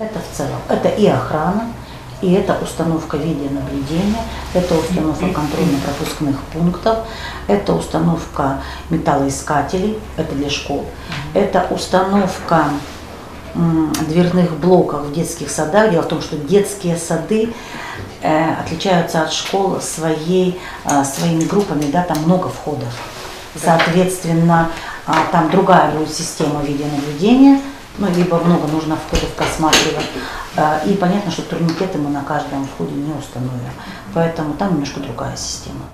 Это в целом. Это и охрана, и это установка видеонаблюдения, это установка контрольно-пропускных пунктов, это установка металлоискателей, это для школ, это установка дверных блоков в детских садах. Дело в том, что детские сады э, отличаются от школ своей, э, своими группами, да, там много входов. Соответственно, а, там другая будет система видеонаблюдения, ну, либо много нужно входов просматривать. А, И понятно, что турникеты мы на каждом входе не установим. Поэтому там немножко другая система.